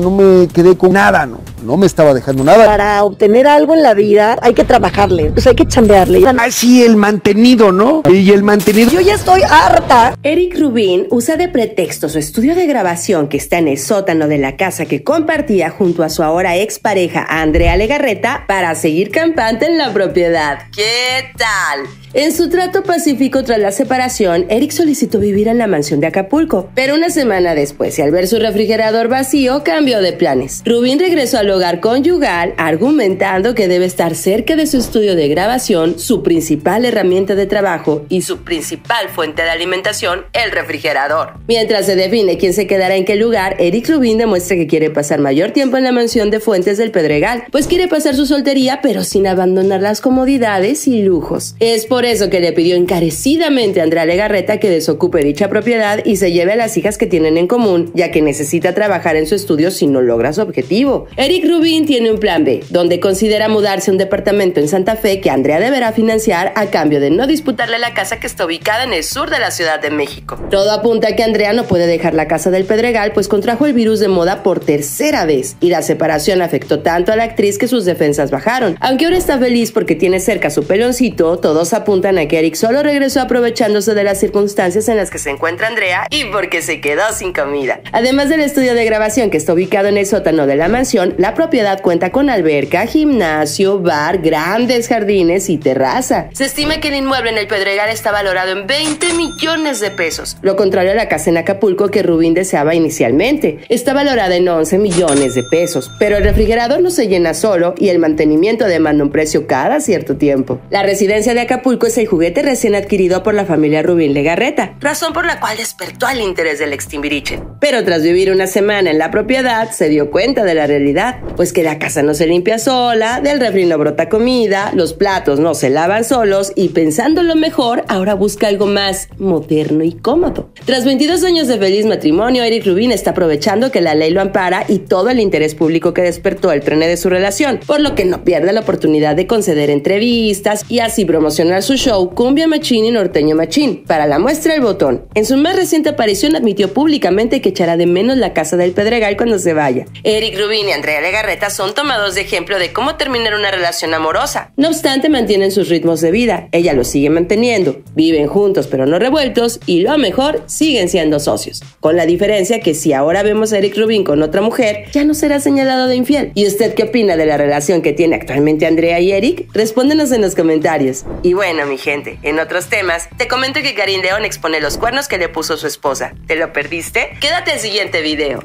No me quedé con nada, no, no me estaba dejando nada. Para obtener algo en la vida hay que trabajarle, pues hay que chambearle. Así el mantenido, ¿no? Y el mantenido. Yo ya estoy harta. Eric Rubin usa de pretexto su estudio de grabación que está en el sótano de la casa que compartía junto a su ahora expareja Andrea Legarreta para seguir campante en la propiedad. ¿Qué tal? En su trato pacífico tras la separación, Eric solicitó vivir en la mansión de Acapulco, pero una semana después y al ver su refrigerador vacío, cambió de planes. Rubín regresó al hogar conyugal argumentando que debe estar cerca de su estudio de grabación, su principal herramienta de trabajo y su principal fuente de alimentación, el refrigerador. Mientras se define quién se quedará en qué lugar, Eric Rubin demuestra que quiere pasar mayor tiempo en la mansión de Fuentes del Pedregal, pues quiere pasar su soltería pero sin abandonar las comodidades y lujos. Es por eso que le pidió encarecidamente a Andrea Legarreta que desocupe dicha propiedad y se lleve a las hijas que tienen en común, ya que necesita trabajar en su estudio si no logra su objetivo. Eric Rubin tiene un plan B, donde considera mudarse a un departamento en Santa Fe que Andrea deberá financiar a cambio de no disputarle la casa que está ubicada en el sur de la Ciudad de México. Todo apunta a que Andrea no puede dejar la casa del Pedregal pues contrajo el virus de moda por tercera vez y la separación afectó tanto a la actriz que sus defensas bajaron. Aunque ahora está feliz porque tiene cerca su peloncito, todos apuntan a que Eric solo regresó aprovechándose de las circunstancias en las que se encuentra Andrea y porque se quedó sin comida. Además del estudio de grabación que está ubicado en el sótano de la mansión, la propiedad cuenta con alberca, gimnasio, bar, grandes jardines y terraza. Se estima que el inmueble en el Pedregal está valorado en 20 millones de pesos, lo contrario a la casa en Acapulco que Rubín deseaba inicialmente. Está valorada en 11 millones de pesos, pero el refrigerador no se llena solo y el mantenimiento demanda un precio cada cierto tiempo. La residencia de Acapulco es el juguete recién adquirido por la familia Rubín Legarreta, razón por la cual despertó el interés del extimbiriche. Pero tras vivir una semana en la propiedad, se dio cuenta de la realidad, pues que la casa no se limpia sola, del refri no brota comida, los platos no se lavan solos y pensando lo mejor, ahora busca algo más moderno y cómodo. Tras 22 años de feliz matrimonio, Eric Rubin está aprovechando que la ley lo ampara y todo el interés público que despertó el tren de su relación, por lo que no pierde la oportunidad de conceder entrevistas y así promocionar su su show Cumbia Machín y Norteño Machín. Para la muestra El Botón. En su más reciente aparición admitió públicamente que echará de menos la casa del Pedregal cuando se vaya. Eric Rubin y Andrea Legarreta son tomados de ejemplo de cómo terminar una relación amorosa. No obstante, mantienen sus ritmos de vida. Ella los sigue manteniendo. Viven juntos pero no revueltos y lo mejor, siguen siendo socios. Con la diferencia que si ahora vemos a Eric Rubin con otra mujer, ya no será señalado de infiel. ¿Y usted qué opina de la relación que tiene actualmente Andrea y Eric? Respóndenos en los comentarios. Y mi gente, en otros temas, te comento que Karim León expone los cuernos que le puso su esposa. ¿Te lo perdiste? Quédate el siguiente video.